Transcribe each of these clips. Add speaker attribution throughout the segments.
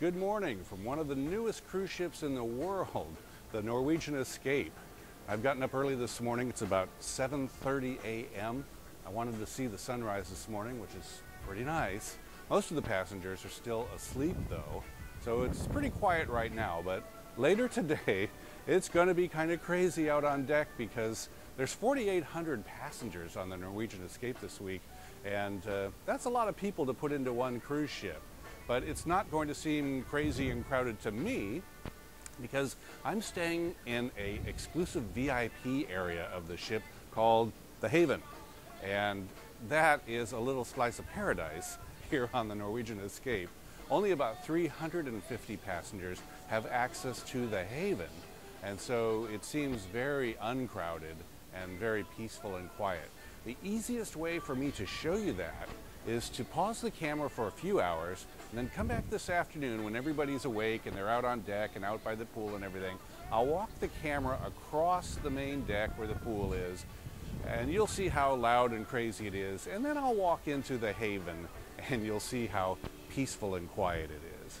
Speaker 1: Good morning from one of the newest cruise ships in the world, the Norwegian Escape. I've gotten up early this morning. It's about 7:30 a.m. I wanted to see the sunrise this morning, which is pretty nice. Most of the passengers are still asleep though, so it's pretty quiet right now, but later today it's going to be kind of crazy out on deck because there's 4,800 passengers on the Norwegian Escape this week, and uh, that's a lot of people to put into one cruise ship but it's not going to seem crazy and crowded to me because I'm staying in a exclusive VIP area of the ship called the Haven. And that is a little slice of paradise here on the Norwegian Escape. Only about 350 passengers have access to the Haven. And so it seems very uncrowded and very peaceful and quiet. The easiest way for me to show you that is to pause the camera for a few hours and then come back this afternoon when everybody's awake and they're out on deck and out by the pool and everything. I'll walk the camera across the main deck where the pool is and you'll see how loud and crazy it is. And then I'll walk into the haven and you'll see how peaceful and quiet it is.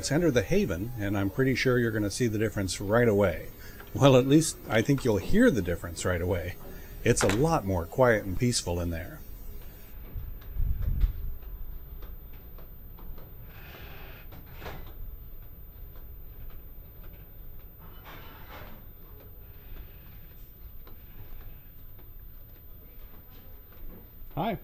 Speaker 1: let's enter the Haven, and I'm pretty sure you're going to see the difference right away. Well, at least I think you'll hear the difference right away. It's a lot more quiet and peaceful in there. Hi.